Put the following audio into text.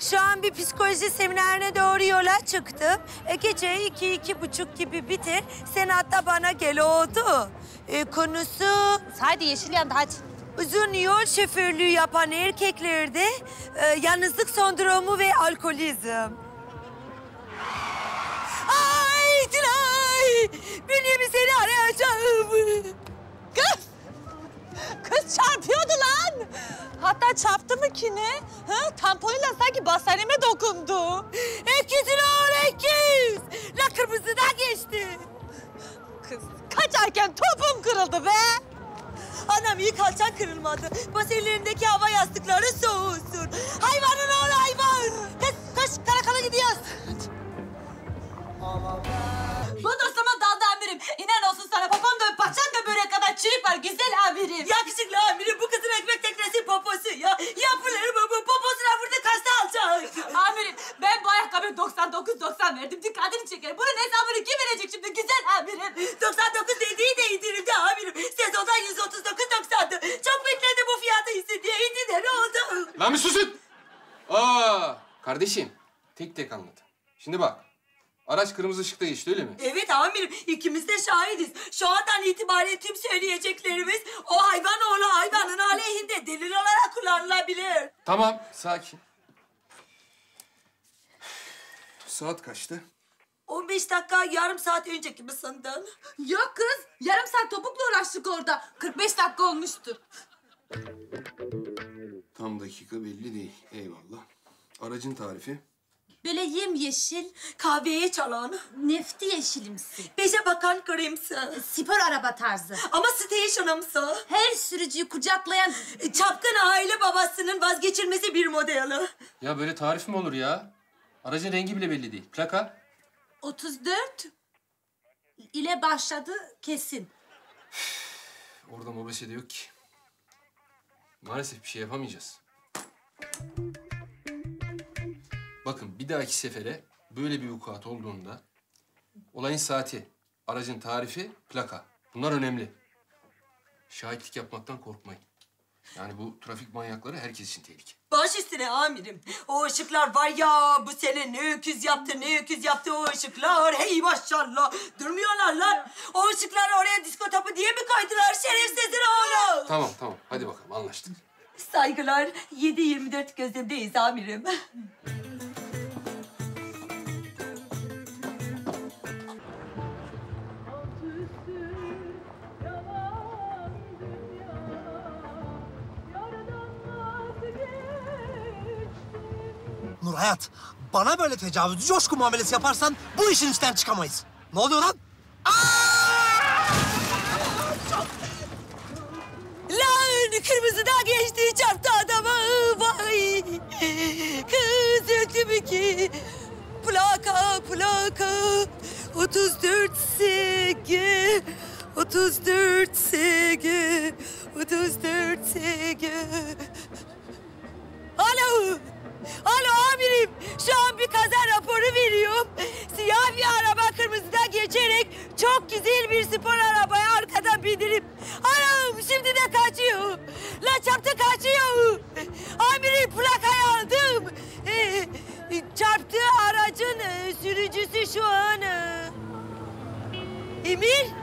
Şu an bir psikoloji seminerine doğru yola çıktım. E, gece iki, iki buçuk gibi biter. Sen hatta bana gel oldu. E, konusu Hadi yeşil yandı hadi. uzun yol şoförlüğü yapan erkeklerde e, yalnızlık sendromu ve alkolizm. Ay Tülay! Benim seni arayacağım. Kız! Kız çarpıyordu lan. Hatta çarptı mı ki ne? Ha, tamponuyla sanki basenime dokundu. Ekizin oğlu ekiz! La kırmızıdan geçti. Kız kaçarken topum kırıldı be. Anam iyi kalçan kırılmadı. Bas ellerindeki hava yastıkları soğusun. Hayvanın oğlu hayvan. Kız koş karakola gidiyoruz. Bu dostuma daldı amirim. İnan olsun sana papam da paçan da börek kadar çürük var güzel amirim. Yakışıklı amirim bu ayakkabıya 99-90 verdim. Dikkatini çeker. Bunun hesabını kim verecek şimdi güzel amirim? 99 dediği de indirimde amirim. Sezondan 139.90'dı. Çok bekledim bu fiyatı iste diye indi de ne oldu? Lan bir susun! Aa, kardeşim tek tek anlat. Şimdi bak, araç kırmızı ışıkta geçti öyle mi? Evet amirim ikimiz de şahidiz. Şu andan itibaren tüm söyleyeceklerimiz o hayvan oğlu hayvanın aleyhinde delil olarak kullanılabilir. Tamam, sakin. Saat kaçtı? 15 dakika yarım saat önceki mi sandın? Yok kız. Yarım saat topukla uğraştık orada. 45 dakika olmuştur. Tam dakika belli değil. Eyvallah. Aracın tarifi? Böyle yemyeşil, Kahveye çalan, nefti yeşilimsi. beşe bakan kremsi. Spor araba tarzı. Ama station'ımsı. Her sürücüyü kucaklayan Çapkın aile babasının vazgeçilmezi bir modeli. Ya böyle tarif mi olur ya? Aracın rengi bile belli değil. Plaka? 34 ile başladı kesin. Orada mobese de yok ki. Maalesef bir şey yapamayacağız. Bakın bir dahaki sefere böyle bir vukuat olduğunda olayın saati, aracın tarifi, plaka. Bunlar önemli. Şahitlik yapmaktan korkmayın. Yani bu trafik manyakları herkes için tehlike. Baş üstüne amirim. O ışıklar var ya bu sene ne öküz yaptı ne öküz yaptı o ışıklar. Hey maşallah durmuyorlar lan. O ışıkları oraya disko topu diye mi koydular şerefsizin oğlu? Tamam tamam hadi bakalım anlaştık. Saygılar 7-24 gözümdeyiz amirim. Nur Hayat, bana böyle tecavüzcü coşku muamelesi yaparsan bu işin içinden çıkamayız. Ne oluyor lan? Lan kırmızıdan geçti çarptı adamı vay. Kız öldü ki? Plaka plaka 34 SG 34 SG 34 SG Alo Alo geçerek çok güzel bir spor arabaya arkadan bindirip Anam şimdi de kaçıyor. La çarptı kaçıyor. Amirim plakayı aldım. Ee, çarptığı aracın e, sürücüsü şu an... e? Emir!